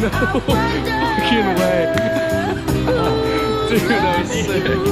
no fucking way. Dude, that was sick.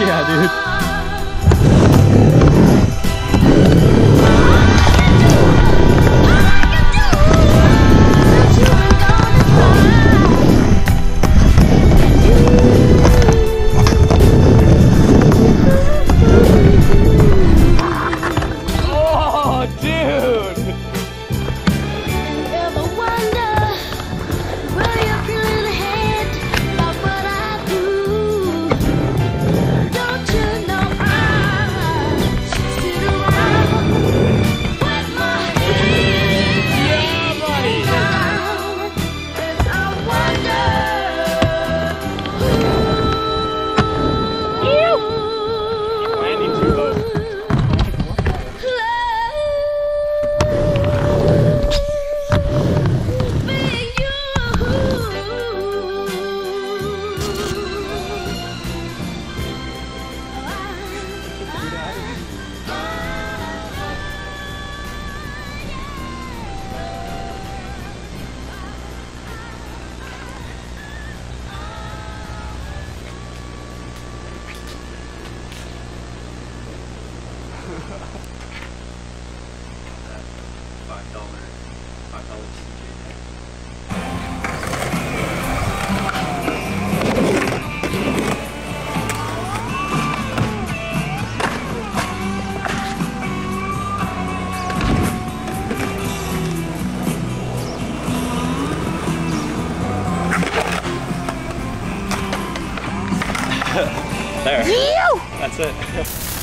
Yeah, dude. Five dollar, five dollar CJ. there. That's it.